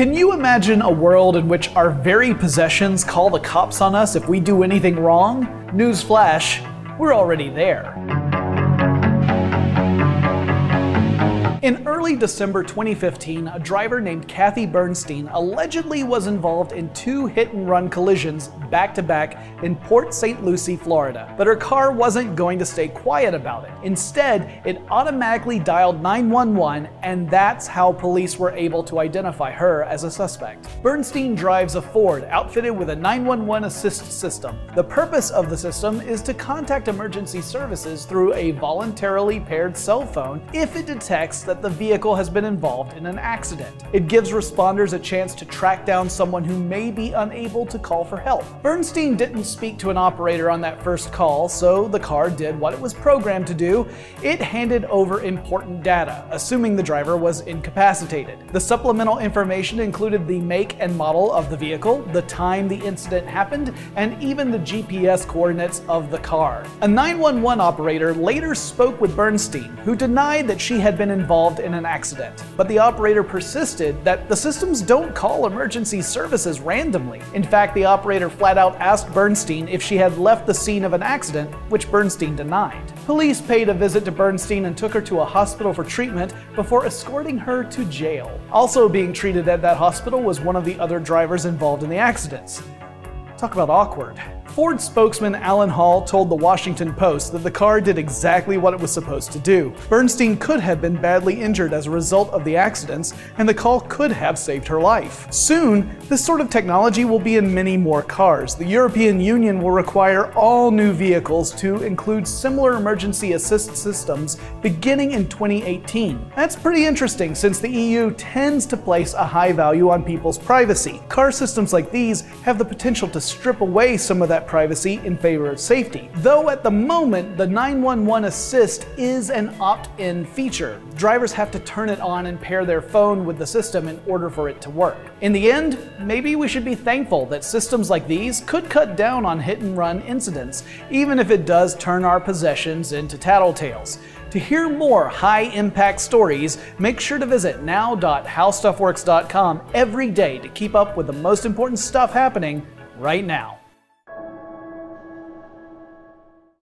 Can you imagine a world in which our very possessions call the cops on us if we do anything wrong? Newsflash, we're already there. In early December 2015, a driver named Cathy Bernstein allegedly was involved in two hit and run collisions back to back in Port St. Lucie, Florida. But her car wasn't going to stay quiet about it. Instead, it automatically dialed 911, and that's how police were able to identify her as a suspect. Bernstein drives a Ford outfitted with a 911 assist system. The purpose of the system is to contact emergency services through a voluntarily paired cell phone if it detects that the vehicle has been involved in an accident. It gives responders a chance to track down someone who may be unable to call for help. Bernstein didn't speak to an operator on that first call, so the car did what it was programmed to do. It handed over important data, assuming the driver was incapacitated. The supplemental information included the make and model of the vehicle, the time the incident happened, and even the GPS coordinates of the car. A 911 operator later spoke with Bernstein, who denied that she had been involved involved in an accident. But the operator persisted that the systems don't call emergency services randomly. In fact, the operator flat out asked Bernstein if she had left the scene of an accident, which Bernstein denied. Police paid a visit to Bernstein and took her to a hospital for treatment before escorting her to jail. Also being treated at that hospital was one of the other drivers involved in the accidents. Talk about awkward. Ford spokesman Alan Hall told the Washington Post that the car did exactly what it was supposed to do. Bernstein could have been badly injured as a result of the accidents, and the call could have saved her life. Soon, this sort of technology will be in many more cars. The European Union will require all new vehicles to include similar emergency assist systems beginning in 2018. That's pretty interesting since the EU tends to place a high value on people's privacy. Car systems like these have the potential to strip away some of that privacy in favor of safety. Though at the moment, the 911 Assist is an opt-in feature. Drivers have to turn it on and pair their phone with the system in order for it to work. In the end, maybe we should be thankful that systems like these could cut down on hit and run incidents, even if it does turn our possessions into tattletales. To hear more high impact stories, make sure to visit now.howstuffworks.com every day to keep up with the most important stuff happening right now.